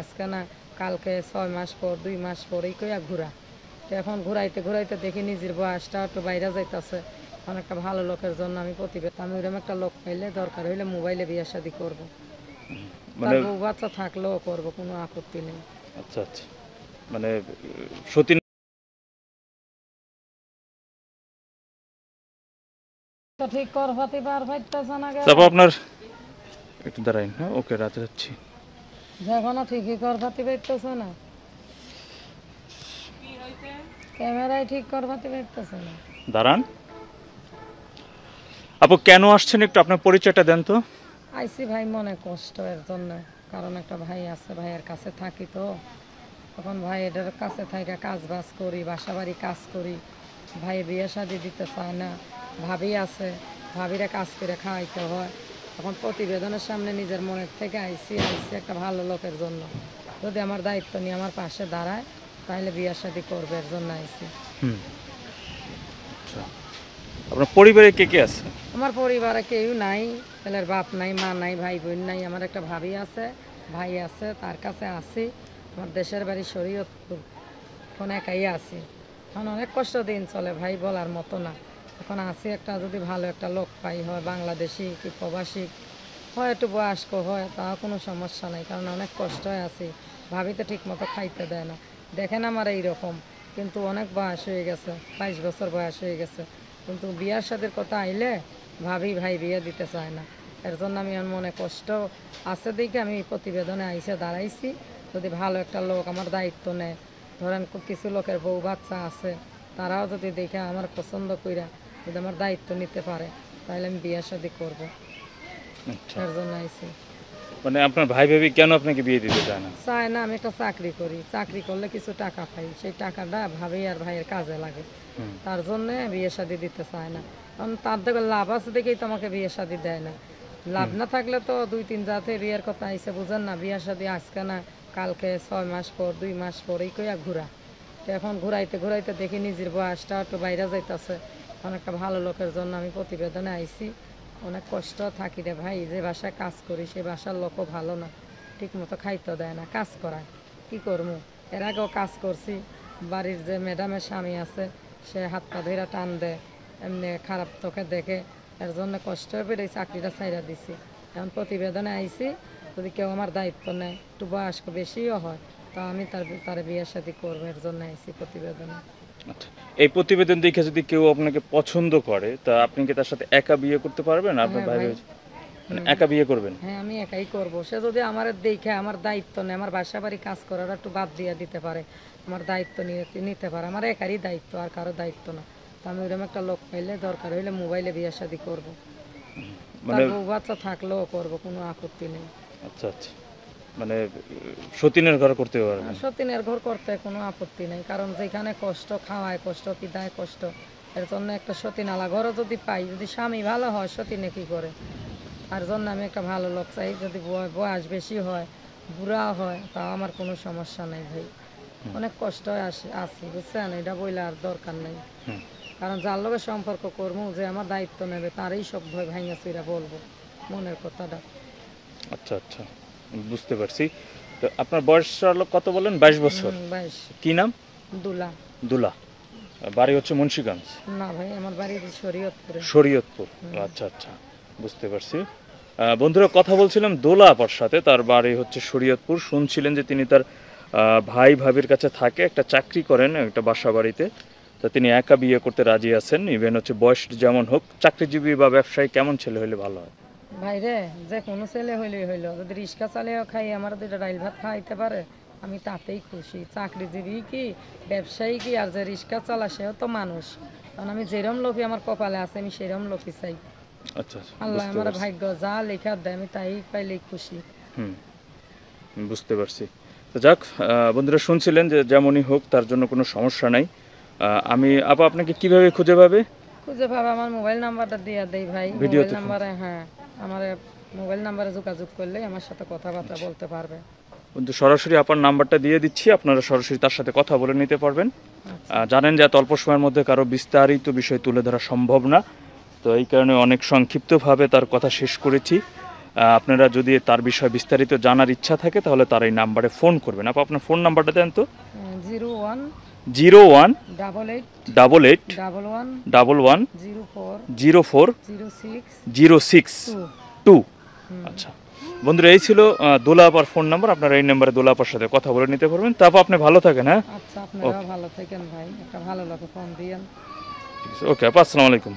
আজকে না কালকে ছয় মাস পর দুই মাস পর এই কইয়া ঘুরা। তো এখন ঘুরাইতে ঘুরাইতে দেখি নিজের বয়সটা একটু বাইরে যাইতেছে। অনেকটা ভালো লোকের জন্য আমি প্রতিবেদ আমি ওইরকম একটা লোক পাইলে দরকার হইলে মোবাইলে বিয়ে শাদি করব। মানে বাচ্চা থাকলেও করব কোনো আপত্তি নেই। আচ্ছা আচ্ছা। মানে সতীন ঠিক কর পাতি বার পাইতেছে না আপনার একটু দাঁড়াইন হ্যাঁ ওকে রাতে যাচ্ছি। যখনও ঠিকই কর পাতি না। ক্যামেরায় ঠিক কর পাতি না। দাঁড়ান। আপু কেন আসছেন একটু আপনার পরিচয়টা দেন তো। আইসি ভাই মনে কষ্ট এর জন্য। কারণ একটা ভাই আছে ভাইয়ের কাছে থাকি তো। তখন ভাই এটার কাছে থাকা কাজ বাজ করি বাসা বাড়ি কাজ করি। ভাই বিয়ে শাদি দিতে চায় না। ভাবি আছে ভাবিরা কাজ করে খাওয়াইতে হয়। তখন প্রতিবেদনের সামনে নিজের মনের থেকে আইসি আইসি একটা ভালো লোকের জন্য। যদি আমার দায়িত্ব নিয়ে আমার পাশে দাঁড়ায় তাহলে বিয়ে শাদি করবে এর জন্য আইসি। আচ্ছা। আপনার পরিবারে কে কে আছে? আমার পরিবারে কেউ নাই ছেলের বাপ নাই মা নাই ভাই বোন নাই আমার একটা ভাবি আছে ভাই আছে তার কাছে আছি। আমার দেশের বাড়ি শরীয়তপুর। এখন একাই আছি। এখন অনেক কষ্ট দিন চলে ভাই বলার মতো না। এখন আছি একটা যদি ভালো একটা লোক পাই, হয় বাংলাদেশি কি প্রবাসী, হয় একটু বয়স্ক হয় তা কোনো সমস্যা নাই, কারণ অনেক কষ্টই আছি। ভাবিতে ঠিক মতো খাইতে দেয় না। দেখেন আমার এইরকম, কিন্তু অনেক বয়স হয়ে গেছে, বাইশ বছর বয়স হয়ে গেছে। কিন্তু বিয়ার সাথে কথা আইলে ভাবি ভাই বিয়ে দিতে চায় না। এর জন্য আমি আমার মনে কষ্ট আছে দেখে আমি প্রতিবেদনে আইসে দাঁড়াইছি। যদি ভালো একটা লোক আমার দায়িত্ব নেয়, ধরেন কিছু লোকের বউ বাচ্চা আছে তারাও যদি দেখে আমার পছন্দ কইরা যদি আমার দায়িত্ব নিতে পারে তাহলে আমি বিয়ে শাদি করব। আচ্ছা। জন্য আইসি মানে আপনার ভাই ভাবি কেন আপনাকে বিয়ে দিতে চায় না? চায় না আমি একটা চাকরি করি। চাকরি করলে কিছু টাকা পাই। সেই টাকাটা ভাবি আর ভাইয়ের কাজে লাগে। তার জন্য বিয়ে শাদি দিতে চায় না। কারণ তার দেখে লাভ আছে দেখেই তোমাকে বিয়ে শাদি দেয় না। লাভ না থাকলে তো দুই তিন জাতে বিয়ের কথা আইসে বুঝেন না বিয়ে শাদি আজকে না কালকে ছয় মাস পর দুই মাস পর এই কইয়া ঘুরা। তো এখন ঘুরাইতে ঘুরাইতে দেখি নিজের বয়সটা একটু বাইরে যাইতেছে। অনেকটা ভালো লোকের জন্য আমি প্রতিবেদনে আইছি। অনেক কষ্ট থাকি রে ভাই, যে বাসায় কাজ করি সেই বাসার লোকও ভালো না। ঠিক মতো খাইতে দেয় না, কাজ করায়। কি করব এর আগেও কাজ করছি। বাড়ির যে ম্যাডামের স্বামী আছে, সে হাত পা ধরে টান দেয়, এমনি খারাপ চোখে দেখে। এর জন্য কষ্ট পেরে চাকরিটা ছাইরা দিছি। এখন প্রতিবেদনে আইছি, যদি কেউ আমার দায়িত্ব নেয়, একটু বয়স্ক বেশিও হয়। তা আমি তার তার বিয়ের সাথে করব এর জন্য আইছি প্রতিবেদনে। আচ্ছা এই প্রতিবেদন দেখে যদি কেউ আপনাকে পছন্দ করে তা আপনি কি তার সাথে একা বিয়ে করতে পারবেন? আপনার হ্যাঁ, ভাই। মানে একা বিয়ে করবেন? হ্যাঁ আমি একাই করব। সে যদি আমার দেখে আমার দায়িত্ব নেয় আমার বাসা বাড়ি কাজ করার একটু বাদ দিয়ে দিতে পারে আমার দায়িত্ব নিয়ে নিতে পারে। আমার একারই দায়িত্ব আর কারও দায়িত্ব না। তো আমি ওরকম একটা লোক পাইলে দরকার হইলে মোবাইলে বিয়ে শাদি করব। মানে বাচ্চা থাকলেও করব কোনো আপত্তি নেই। আচ্ছা আচ্ছা। মানে সতীনের ঘর করতে আর সতীনের ঘর করতে কোনো আপত্তি নেই কারণ যেখানে কষ্ট খাওয়ায় কষ্ট পিতায় কষ্ট এর জন্য একটা সতীন আলা ঘরও যদি পাই যদি স্বামী ভালো হয় সতীনে কি করে? তার জন্য আমি একটা ভালো লোক চাই যদি বয়স বেশি হয় বুড়া হয় তাও আমার কোনো সমস্যা নেই ভাই। অনেক কষ্ট আসে আছি বুঝছেন? এটা বইলে আর দরকার নেই। কারণ যার লগে সম্পর্ক করব যে আমার দায়িত্ব নেবে তারই সব ভয় ভাঙা চুইরা বলব মনের কথাটা। আচ্ছা আচ্ছা। বুঝতে পারছি। তো আপনার বয়স কত বলেন? বাইশ বছর। কি নাম? দুলা। দুলা। বাড়ি হচ্ছে মুন্সিগঞ্জ? না ভাই আমার বাড়ি শরীয়তপুরে। শরীয়তপুর। আচ্ছা আচ্ছা। বুঝতে পারছি। বন্ধুরা কথা বলছিলাম দোলা আপার সাথে। তার বাড়ি হচ্ছে শরীয়তপুর। শুনছিলেন যে তিনি তার আহ, ভাই ভাবির কাছে থাকে একটা চাকরি করেন একটা বাসা বাড়িতে তা তিনি একা বিয়ে করতে রাজি আছেন। ইভেন হচ্ছে বয়স যেমন হোক চাকরিজীবী বা ব্যবসায়ী কেমন ছেলে হলে ভালো হয়? ভাইরে যে কোনো ছেলে হইলেই হইল। যদি রিক্সা চালিয়েও খাই আমার দুটো ডাইল ভাত খাইতে পারে। আমি তাতেই খুশি। চাকরিজীবী কি ব্যবসায়ী কি আর যে রিক্সা চালা সেও তো মানুষ। কারণ আমি যেরম লোকই আমার কপালে আছে আমি সেরম লোকই চাই। আচ্ছা আচ্ছা আল্লাহ আমার ভাগ্য যা লেখা দেয় আমি তাই পাইলেই খুশি। হুম বুঝতে পারছি। তো যাক বন্ধুরা শুনছিলেন যে যেমনই হোক তার জন্য কোনো সমস্যা নাই। আমি আপা আপনাকে কীভাবে খুঁজে পাবে? খুঁজে পাবে আমার মোবাইল নাম্বারটা দিয়ে দেই ভাই। মোবাইল নাম্বারে হ্যাঁ। আমার মোবাইল নাম্বারে যোগাযোগ করলে আমার সাথে কথাবার্তা বলতে পারবে। কিন্তু সরাসরি আপনার নাম্বারটা দিয়ে দিচ্ছি আপনারা সরাসরি তার সাথে কথা বলে নিতে পারবেন। জানেন যে এত অল্প সময়ের মধ্যে কারও বিস্তারিত বিষয় তুলে ধরা সম্ভব না তো এই কারণে অনেক সংক্ষিপ্তভাবে তার কথা শেষ করেছি। আপনারা যদি তার বিষয়ে বিস্তারিত জানার ইচ্ছা থাকে তাহলে তার এই নাম্বারে ফোন করবেন। আপু আপনার ফোন নাম্বারটা দেন তো। Zero one zero one double eight double one zero four zero six two. আচ্ছা। বন্ধুরা এই ছিল দোলা আপার ফোন নাম্বার। আপনারা এই নাম্বারে দোলা আপার সাথে কথা বলে নিতে পারবেন। তারপর আপনি ভালো থাকেন হ্যাঁ? আচ্ছা আপনারা ভালো থাকেন ভাই। একটা ভালো লাগে ফোন দিয়েন। ওকে আপা আসসালামু আলাইকুম।